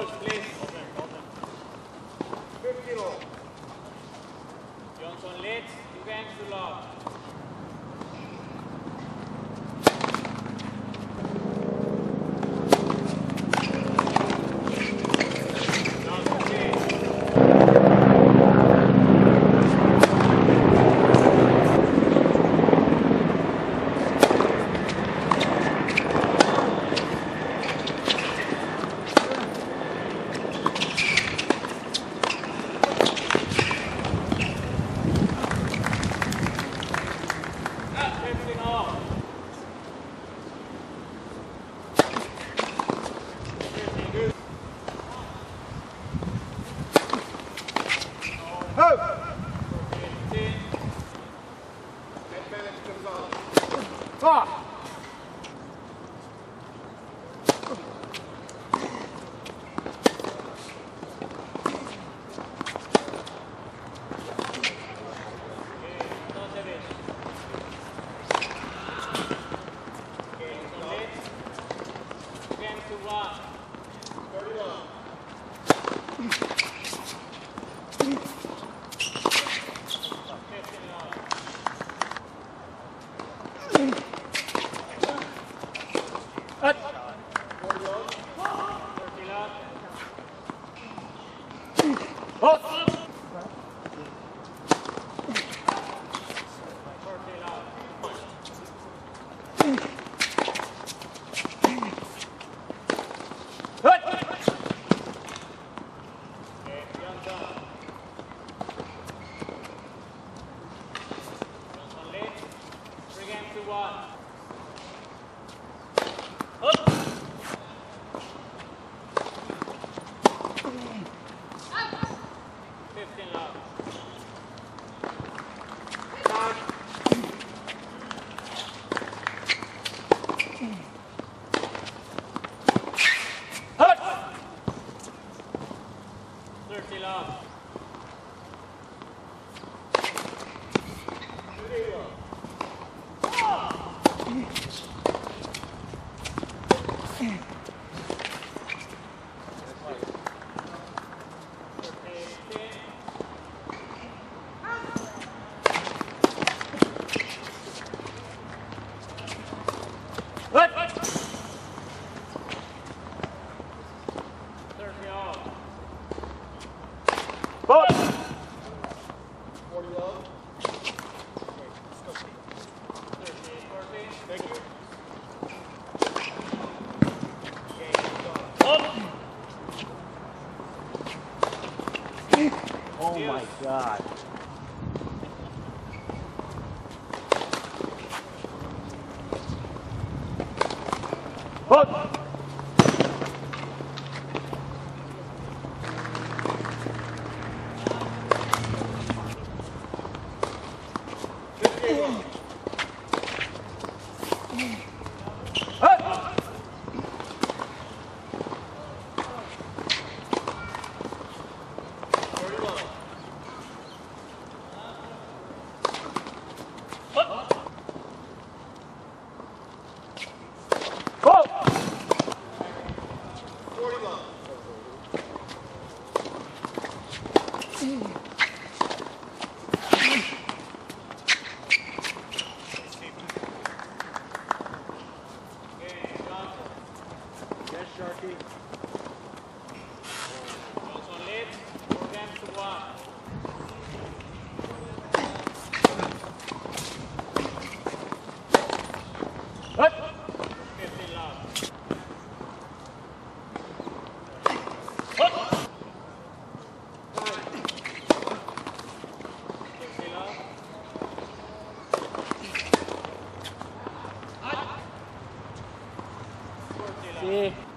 Johnson Oh my God. Hook! Hmm. 对。